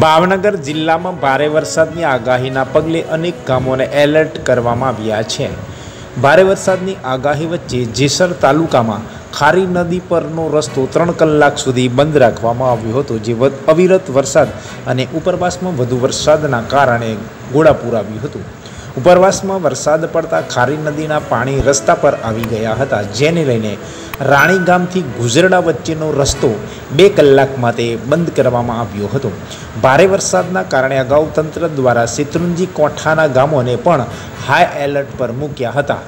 ભાવનગર જિલ્લામાં ભારે વરસાદની આગાહીના પગલે અનેક ગામોને એલર્ટ કરવામાં આવ્યા છે. ભારે વરસાદની આગાહી વચ્ચે જેસર તાલુકામાં ખારી નદી પરનો રસ્તો ત્રણ કલાક સુધી બંધ રાખવામાં આવ્યો હતો, જે અવિરત વરસાદ અને ઉપરવાસમાં વધુ વરસાદના કારણે ઘોડાપૂર આવ્યું હતું. ઉપરવાસમાં વરસાદ પડતા ખારી નદીના પાણી રસ્તા પર આવી ગયા હતા, જેને લઈને રાણી ગામથી ગુજરડા વચ્ચેનો રસ્તો બે કલાક માટે બંધ કરવામાં આવ્યો હતો. ભારે વરસાદના કારણે અગાઉ તંત્ર દ્વારા શેત્રુંજી કોઠાના ગામોને પણ હાઈ એલર્ટ પર મૂક્યા હતા.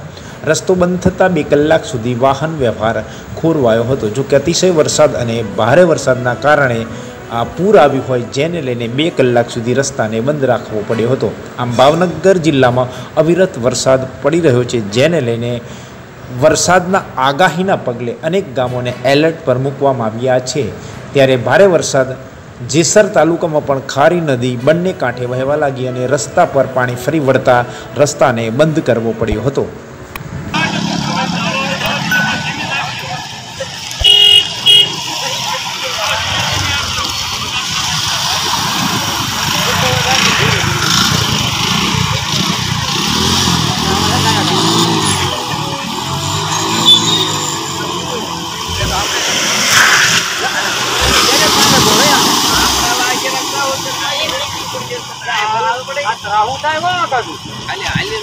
રસ્તો બંધ થતાં બે કલાક સુધી વાહન વ્યવહાર ખોરવાયો હતો જો કે અતિશય વરસાદ અને ભારે વરસાદના કારણે આ પૂર આવ્યું હોય જેને લઈને બે કલાક સુધી રસ્તાને બંધ રાખવો પડ્યો હતો. આમ ભાવનગર જિલ્લામાં અવિરત વરસાદ પડી રહ્યો છે, જેને લઈને વરસાદના આગાહીના પગલે અનેક ગામોને એલર્ટ પર મૂકવામાં આવ્યા છે. ત્યારે ભારે વરસાદ જેસર તાલુકામાં પણ ખારી નદી, બંને કાંઠે વહેવા લાગી અને રસ્તા પર પાણી ફરી વળતા રસ્તાને બંધ કરવો પડ્યો હતો. ખાલી હાલી